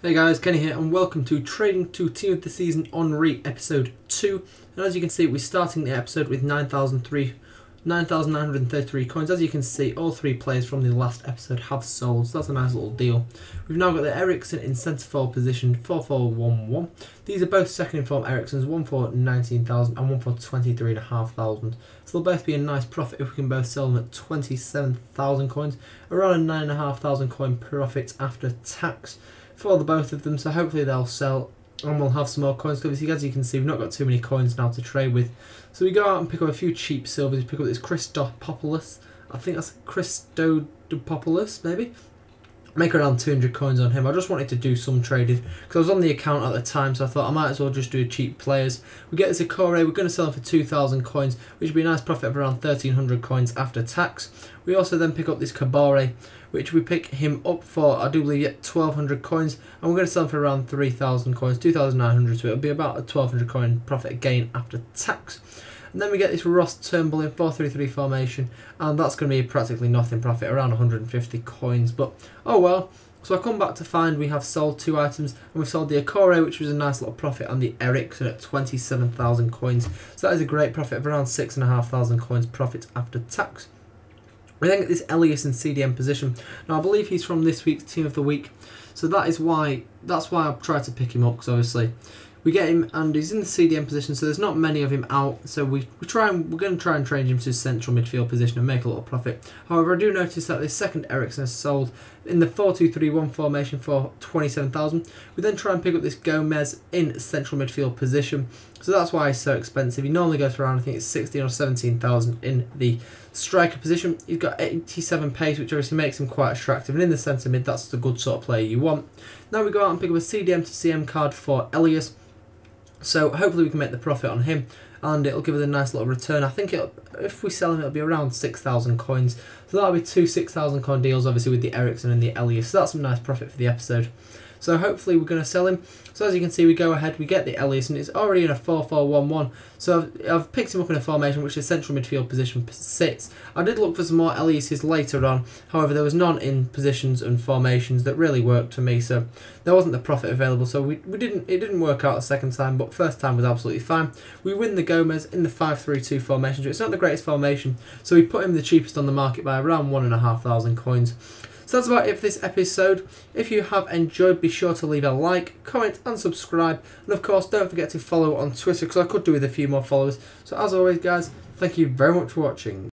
Hey guys, Kenny here and welcome to Trading 2 Team of the Season Henry episode 2. And as you can see, we're starting the episode with 9,933 coins. As you can see, all three players from the last episode have sold, so that's a nice little deal. We've now got the Eriksen in centre forward position, 4411. These are both second in form Eriksens, one for 19,000 and one for 23,500. So they'll both be a nice profit if we can both sell them at 27,000 coins, around a 9,500 coin profit after tax for the both of them. So hopefully they'll sell and we'll have some more coins. Because as you can see, we've not got too many coins now to trade with. So we go out and pick up a few cheap silvers. Pick up this Christopoulos. I think that's Christodopoulos, maybe make around 200 coins on him. I just wanted to do some trading because I was on the account at the time, so I thought I might as well just do cheap players. We get this Akore, we're going to sell him for 2,000 coins, which would be a nice profit of around 1,300 coins after tax. We also then pick up this Kabare, which we pick him up for, I do believe, yet 1,200 coins, and we're going to sell him for around 3,000 coins, 2,900, so it'll be about a 1,200 coin profit gain after tax. And then we get this Ross Turnbull in 4-3-3 formation, and that's going to be practically nothing profit, around 150 coins. But, oh well. So I come back to find we have sold two items, and we've sold the Akore, which was a nice little profit, and the Eriksen at 27,000 coins. So that is a great profit of around 6,500 coins profit after tax. We then get this Elias in CDM position. Now I believe he's from this week's Team of the Week, so that is why that's why I've tried to pick him up because obviously we get him and he's in the CDM position, so there's not many of him out. So we, we try and we're going to try and train him to central midfield position and make a little profit. However, I do notice that this second Eriksen is sold in the 4-2-3-1 formation for 27,000. We then try and pick up this Gomez in central midfield position. So that's why he's so expensive. He normally goes for around I think it's 16 or 17,000 in the striker position. He's got 87 pace, which obviously makes him quite attractive. And in the centre mid, that's the good sort of player you want. Now we go out and pick up a CDM to CM card for Elias. So hopefully we can make the profit on him and it'll give us a nice little return. I think if we sell him, it'll be around 6,000 coins. So that'll be two 6,000 coin deals, obviously, with the Eriksen and the Elias. So that's some nice profit for the episode. So hopefully we're going to sell him. So as you can see, we go ahead, we get the Elias, and it's already in a 4-4-1-1. So I've, I've, picked him up in a formation which is central midfield position sits. I did look for some more Eliases later on, however there was none in positions and formations that really worked for me, so there wasn't the profit available. So we, we didn't it didn't work out a second time, but first time was absolutely fine. We win the Gomez in the 5-3-2 formation, so it's not the greatest formation, so we put him the cheapest on the market by around 1,500 coins. So that's about it for this episode. If you have enjoyed, be sure to leave a like, comment and subscribe. And of course, don't forget to follow on Twitter because I could do with a few more followers. So as always, guys, thank you very much for watching.